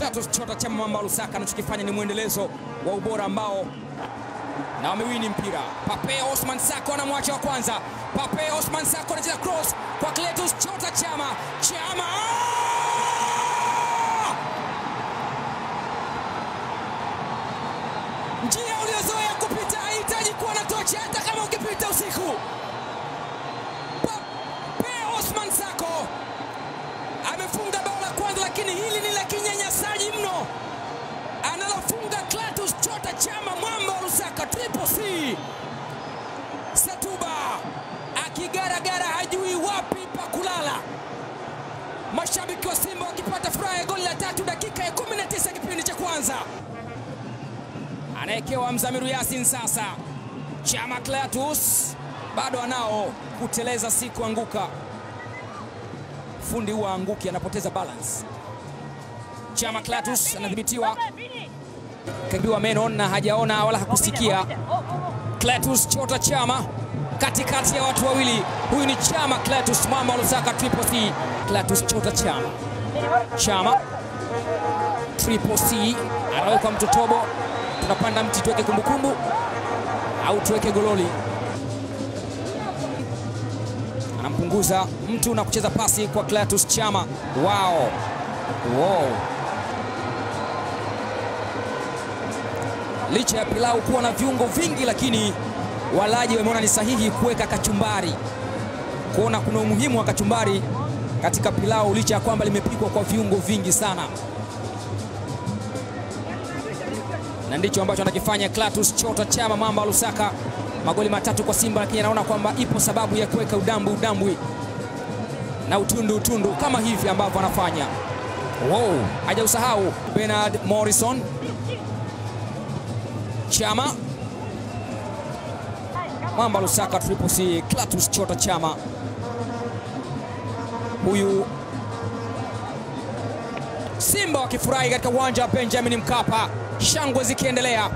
Clatous Chota Chama Mamba Lusaka anachokifanya ni mwendelezo wa ubora ambao na wamewini mpira. Pape Osman Sako anamwacha wa kwanza. Pape Osman Sako anacheza cross kwa Kletus Chota Chama. Chama njia uliozoea kupita haihitaji kuwa na tochi, hata kama ukipita usiku. Akigaragara hajui wapi pa kulala. Mashabiki wa Simba wakipata furaha ya goli la tatu dakika ya 19 kipindi cha kwanza. Anaekewa Mzamiru Yasin sasa. Chama Clatous bado anao kuteleza, si kuanguka. Fundi huwa anguki, anapoteza balance. Chama Clatous anadhibitiwa karibiwa meno na hajaona wala hakusikia. Clatous Chota Chama katikati ya watu wawili, huyu ni Chama Clatous mwamba wa Lusaka, triple C. Clatous Chota Chama, Chama triple C anawekwa mtotobo. Tunapanda mti tuweke kumbukumbu au tuweke gololi. Anampunguza mtu na kucheza pasi kwa Clatous Chama. Wow. Wow. Licha ya pilau kuwa na viungo vingi, lakini walaji wameona ni sahihi kuweka kachumbari, kuona kuna umuhimu wa kachumbari katika pilau, licha ya kwamba limepikwa kwa viungo vingi sana, na ndicho ambacho anakifanya Clatous Chota Chama Mamba Lusaka. Magoli matatu kwa Simba, lakini anaona kwamba ipo sababu ya kuweka udambwi udambwi na utundu utundu kama hivi ambavyo anafanya. Wow, hajausahau Bernard Morrison Chama mwamba Lusaka, triple C. Clatus Chota Chama huyu Simba wakifurahi katika uwanja wa Benjamin Mkapa, shangwe zikiendelea.